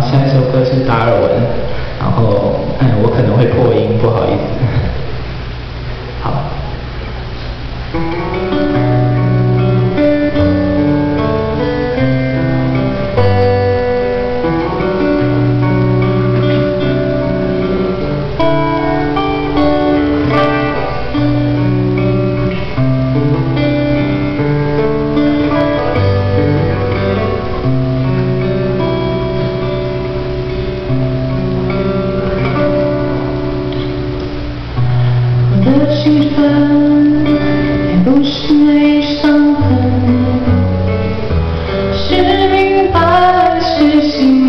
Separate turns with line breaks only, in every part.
下一首歌是达尔文然后我可能会破音不好意思。
也不是没伤痕，是明白，是心。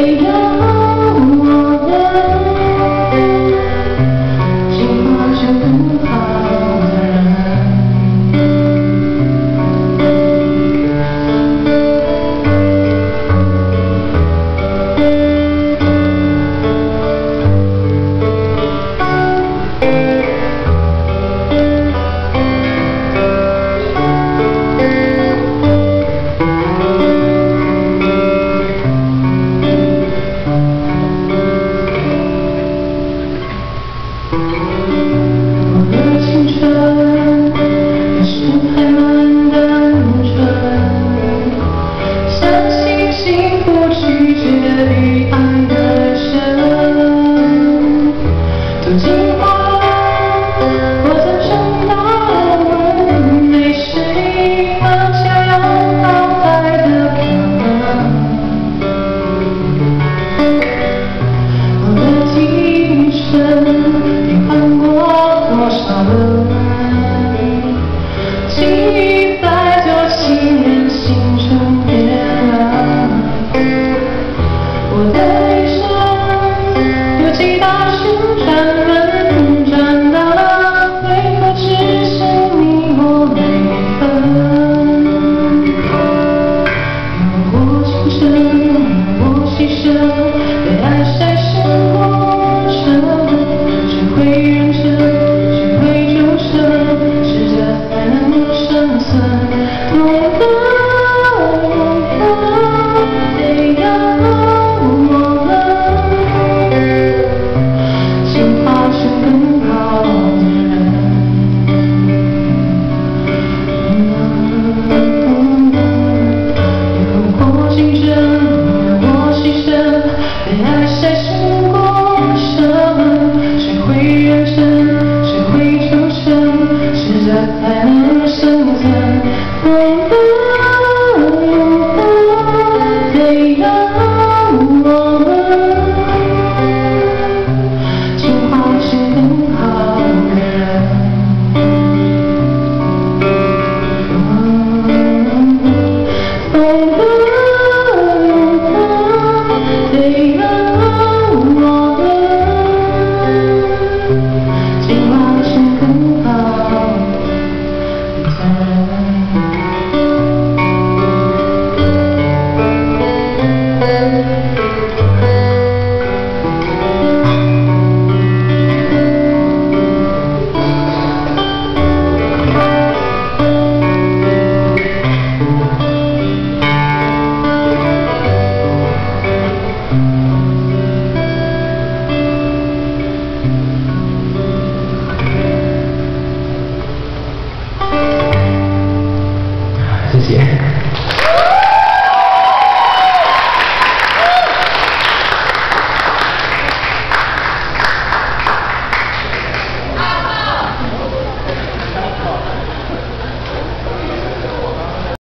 Say Amen.